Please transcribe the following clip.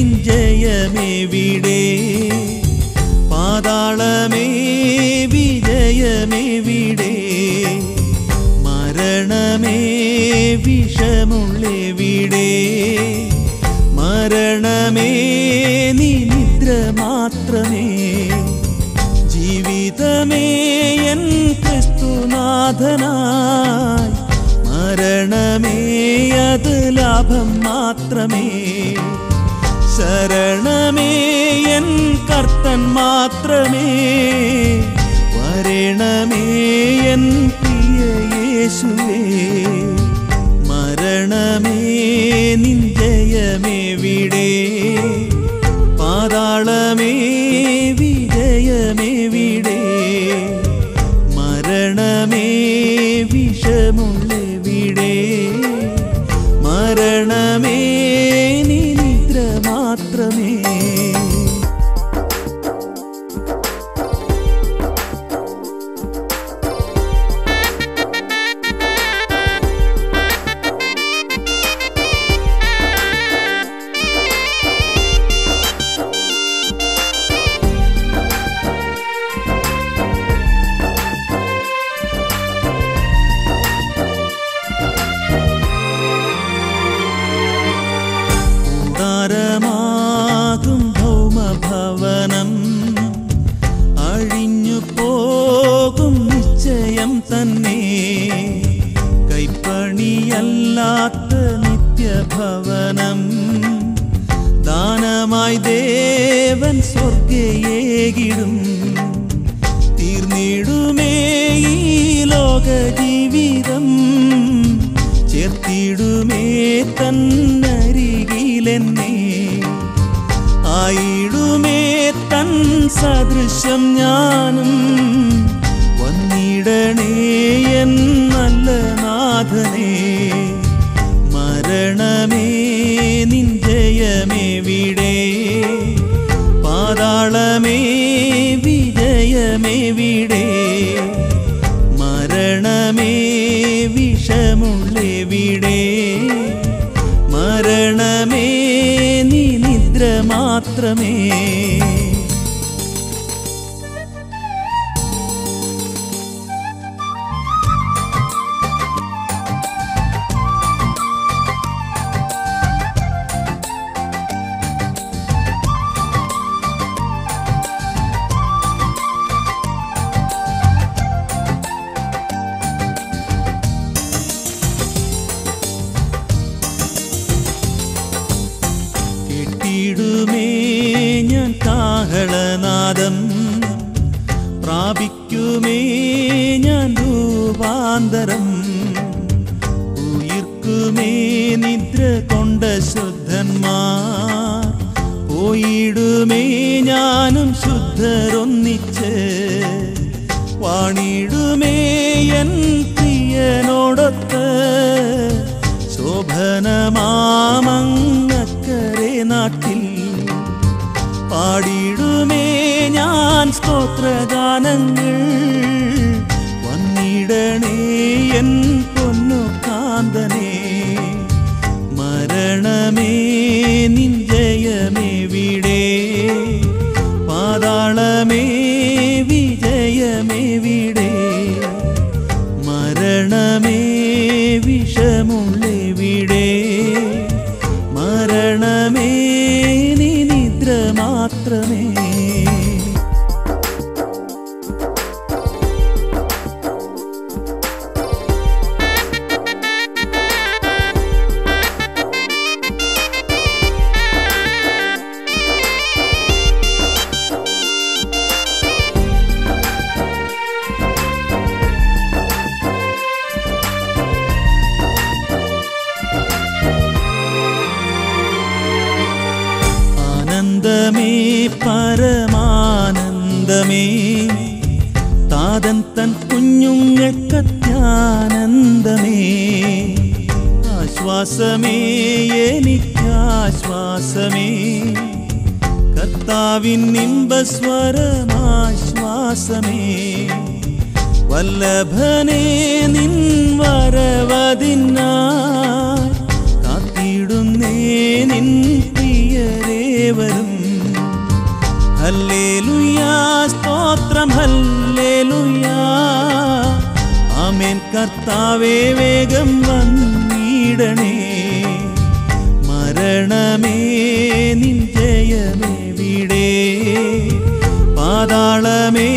നിദ്രമാത്രമേ പാതാളമേ വിജയമെവിടെ മരണമേ വിഷമുള്ളെവിടെ മരണമേ നിദ്ര മാത്രമേ. ജീവിതമേ എൻ ക്രിസ്തുനാഥനായി. മരണമേ അത് ലാഭം മാത്രമേ. ശരണമേ എൻ കർത്തൻ മാത്രമേ. വരണമേ എൻ പ്രിയ യേശുവേ. മരണമേ നിൻ വിടേ മാത്രമേ സ്വർഗയേകിടും തീർന്നിടുമേ ഈ ലോക ജീവിതം ചേർത്തിടുമേ തന്നരികിലെന്നെ. ആയിടുമേ തൻ സദൃശ്യം ഞാനും. വന്നിടണേ എൻ നല്ല നാഥനേ. മരണമേ നിൻ ജയമെവിടെ. പാതാളമേ വിജയമെവിടെ? മരണമേ വിഷമുള്ളെവിടെ? മരണമേ നീ നിദ്ര മാത്രമേ ഞാൻ കാഹളനാദം പ്രാപിക്കുമേ ഞാൻ രൂപാന്തരം. ഉയർക്കുമേ നിദ്ര കൊണ്ട ശുദ്ധന്മാർ. പോയിടുമേ ഞാനും ശുദ്ധരൊന്നിച്ച്. വാണിടുമേ എൻ പ്രിയനോടൊത്ത്. ശോഭനമാമങ്ങക്കരെ നാട്ടിൽ പാടിടുമേ ഞാൻ സ്തോത്രഗാനങ്ങൾ. വന്നിടണേ എൻ പൊന്നു കാന്തനേ. മരണമേ നിൻ വിടേ. പാതാളമേ വിജയമേ വിടേ. മരണമേ വിഷമുള്ളെവിടെ മാത്രമേ പരമാനന്ദമേ. താതൻ തൻ കുഞ്ഞുങ്ങൾക്കത്യാനന്ദമേ. ആശ്വാസമേ എനിക്കാശ്വാസമേ. കർത്താവിൻ നിമ്പസ്വരമാശ്വാസമേ. വല്ലഭനേ നിൻ വരവതിനായി ഹല്ലേലുയാ സ്തോത്രം ഹല്ലേലുയാ ആമേൻ കർത്താവേ വേഗം വന്നിടണേ. മരണമേ നിൻ ജയമേ വിടേ. പാതാളമേ